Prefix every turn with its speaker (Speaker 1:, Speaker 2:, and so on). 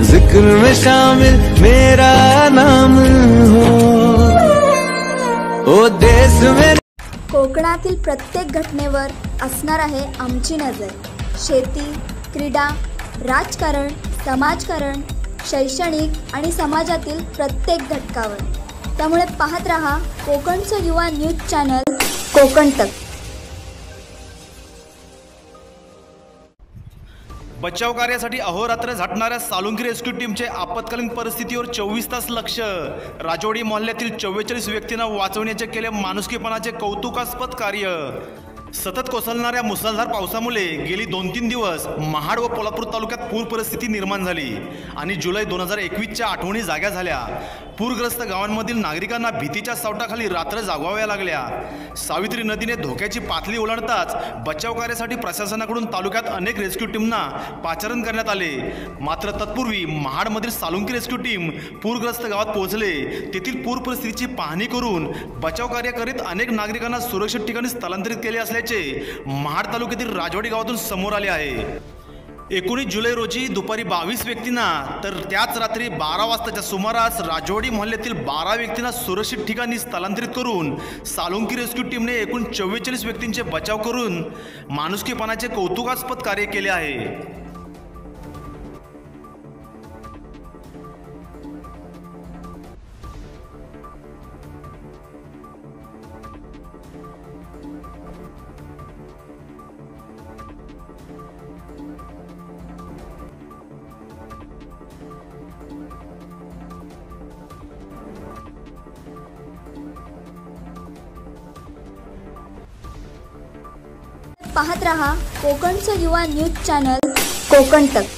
Speaker 1: जिक्र में शामिल मेरा नाम हो। ओ देश में
Speaker 2: कोकणातील प्रत्येक घटनेवर असणार आहे आमची नजर. शेती क्रीडा राजकारण समाजकारण शैक्षणिक आणि समाजातील प्रत्येक घटकावर. त्यामुळे पाहत रहा कोकणचं युवा न्यूज चॅनल कोकण तक.
Speaker 3: बचाव कार्यासाठी अहोरात्र झटणाऱ्या सालुंगी रेस्क्यू टीमचे आपत्कालीन परिस्थितीवर चोवीस तास लक्ष. राजवाडी मोहल्ल्यातील चव्वेचाळीस व्यक्तींना वाचवण्याचे केले माणुसकीपणाचे कौतुकास्पद कार्य. सतत कोसळणाऱ्या मुसळधार पावसामुळे गेली दोन तीन दिवस महाड व पोलापूर तालुक्यात पूर परिस्थिती निर्माण झाली आणि जुलै दोन हजार एकवीसच्या आठवणी जाग्या झाल्या. पूरग्रस्त गावांमधील नागरिकांना भीतीच्या सावटाखाली रात्र जागवाव्या लागल्या. सावित्री नदीने धोक्याची पातळी ओलांडताच बचाव कार्यासाठी प्रशासनाकडून तालुक्यात अनेक रेस्क्यू टीमना पाचारण करण्यात आले. मात्र तत्पूर्वी महाडमधील सालुंकी रेस्क्यू टीम पूरग्रस्त गावात पोहोचले. तेथील पूर परिस्थितीची पाहणी करून बचाव कार्य करीत अनेक नागरिकांना सुरक्षित ठिकाणी स्थलांतरित केले असल्याचे महाड तालुक्यातील राजवाडी गावातून समोर आले आहे. एकोणीस जुलै रोजी दुपारी बावीस व्यक्तींना तर त्याच रात्री बारा वाजताच्या सुमारास राजवाडी मोहल्ल्यातील बारा व्यक्तींना सुरक्षित ठिकाणी स्थलांतरित करून सालुंकी रेस्क्यू टीमने एकूण चव्वेचाळीस व्यक्तींचे बचाव करून माणुसकीपणाचे कौतुकास्पद कार्य केले आहे.
Speaker 2: पाहत रहा कोकणचं युवा न्यूज चॅनल कोकण तक.